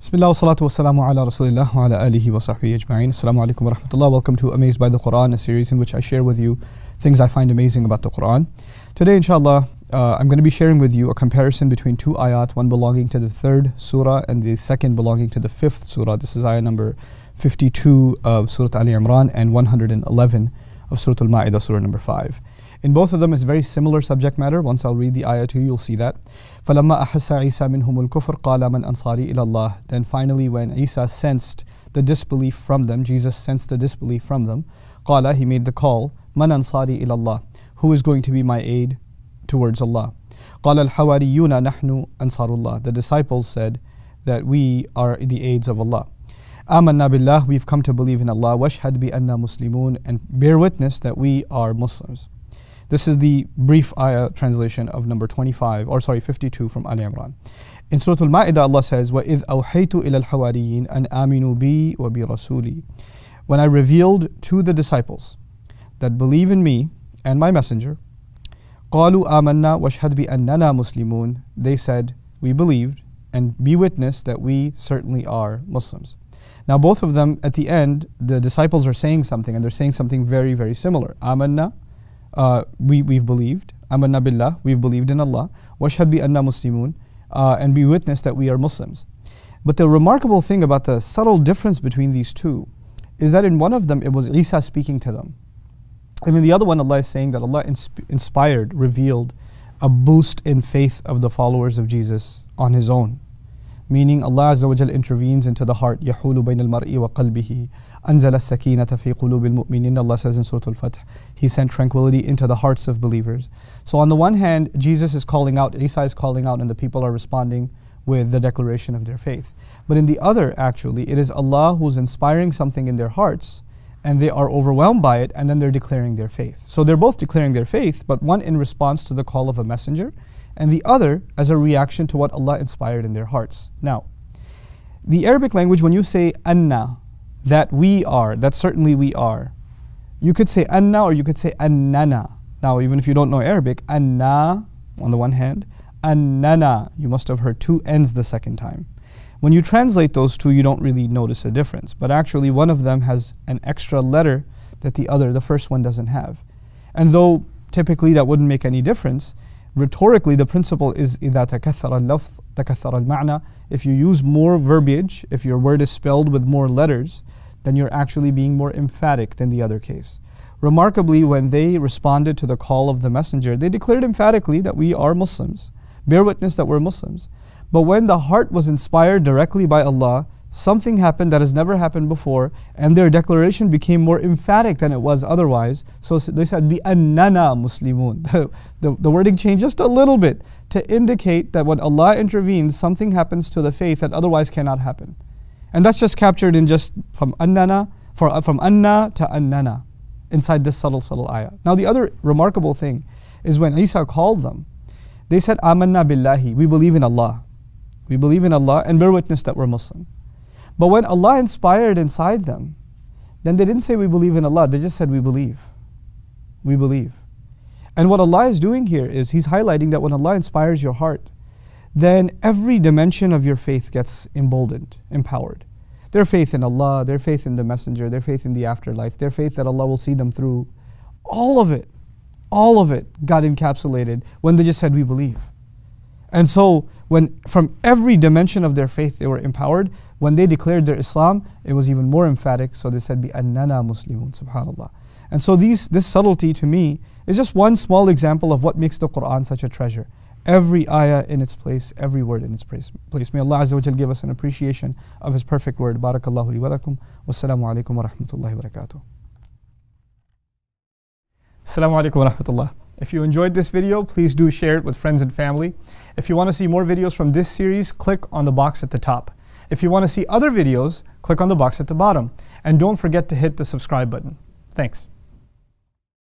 Bismillah wa salatu wa ala rasulillah wa ala alihi wa sahbihi ajma'in. Assalamu alaikum wa rahmatullah. Welcome to Amazed by the Quran, a series in which I share with you things I find amazing about the Quran. Today, inshallah, uh, I'm going to be sharing with you a comparison between two ayat, one belonging to the third surah and the second belonging to the fifth surah. This is ayah number 52 of Surah Ali Imran and 111 of Surah Al Ma'idah, surah number 5. In both of them, it's very similar subject matter. Once I'll read the ayah to you, you'll see that. فَلَمَّا أَحَسَّ عِيسَى مِنْهُمُ الْكُفْرِ قَالَ مَنْ أَنصَارِي إِلَى اللَّهِ Then finally, when Isa sensed the disbelief from them, Jesus sensed the disbelief from them, قَالَ He made the call, مَنْ أَنصَارِي إِلَى اللَّهِ Who is going to be my aid towards Allah? قَالَ الْحَوَارِيُّونَ نَحْنُ أَنصَارُ اللَّهِ The disciples said that we are the aids of Allah. آمنا billah, we've come to believe in Allah, واشهد بأننا مسلمون, and bear witness that we are Muslims. This is the brief ayah translation of number 25, or sorry, 52 from Ali Imran. In Surah Al-Ma'idah, Allah says, وَإِذْ أَوْحَيْتُ إِلَى الْحَوَارِيِّينَ أَنْ آمِنُوا بِي وَبِرَسُولِي When I revealed to the disciples that believe in me and my messenger, قَالُوا آمَنَّا وَاشْهَدْ بِأَنَّنَا مُسْلِمُونَ They said, we believed, and be witness that we certainly are Muslims. Now, both of them, at the end, the disciples are saying something, and they're saying something very, very similar. Amanna, uh, we, we've believed. Amanna billah, we've believed in Allah. Washhad bi anna muslimun, uh, and we witness that we are Muslims. But the remarkable thing about the subtle difference between these two is that in one of them it was Isa speaking to them. And in the other one, Allah is saying that Allah insp- inspired, revealed a boost in faith of the followers of Jesus on His own meaning Allah Azza wa Jal intervenes into the heart. يَحُولُ بَيْنَ الْمَرْءِ وَقَلْبِهِ أَنزَلَ السَّكِينَةَ فِي قُلُوبِ الْمُؤْمِنِينَ Allah says in Surah Al-Fath, He sent tranquility into the hearts of believers. So on the one hand, Jesus is calling out, Isa is calling out, and the people are responding with the declaration of their faith. But in the other, actually, it is Allah who's inspiring something in their hearts, and they are overwhelmed by it, and then they're declaring their faith. So they're both declaring their faith, but one in response to the call of a messenger, and the other as a reaction to what Allah inspired in their hearts now the Arabic language when you say anna that we are, that certainly we are. You could say anna or you could say annana. Now, even if you don't know Arabic, anna on the one hand, annana, you must have heard two N's the second time. When you translate those two, you don't really notice a difference. But actually, one of them has an extra letter that the other, the first one, doesn't have. And though typically that wouldn't make any difference, rhetorically the principle is إذا تكثر اللفظ تكثر المعنى if you use more verbiage, if your word is spelled with more letters, then you're actually being more emphatic than the other case. Remarkably, when they responded to the call of the messenger, they declared emphatically that we are Muslims, bear witness that we're Muslims. But when the heart was inspired directly by Allah, something happened that has never happened before, and their declaration became more emphatic than it was otherwise. So they said, Bi annana Muslimun. The, the, the wording changed just a little bit to indicate that when Allah intervenes, something happens to the faith that otherwise cannot happen. And that's just captured in just from annana, for, uh, from anna to annana, inside this subtle, subtle ayah. Now, the other remarkable thing is when Isa called them, they said, Amanna billahi, we believe in Allah. We believe in Allah and bear witness that we're Muslim. But when Allah inspired inside them, then they didn't say we believe in Allah, they just said we believe. We believe. And what Allah is doing here is He's highlighting that when Allah inspires your heart, then every dimension of your faith gets emboldened, empowered. Their faith in Allah, their faith in the Messenger, their faith in the afterlife, their faith that Allah will see them through, all of it, all of it got encapsulated when they just said, We believe. And so, when from every dimension of their faith they were empowered, when they declared their Islam, it was even more emphatic. So they said, Bi annana Muslimun, subhanAllah. And so, these, this subtlety to me is just one small example of what makes the Quran such a treasure. Every ayah in its place, every word in its place. May Allah Azza wa give us an appreciation of His perfect word. Barakallahu li wa lakum. Wassalamu alaikum wa rahmatullahi wa barakatuh. Assalamu alaikum wa rahmatullah. If you enjoyed this video, please do share it with friends and family. If you want to see more videos from this series, click on the box at the top. If you want to see other videos, click on the box at the bottom. And don't forget to hit the subscribe button. Thanks.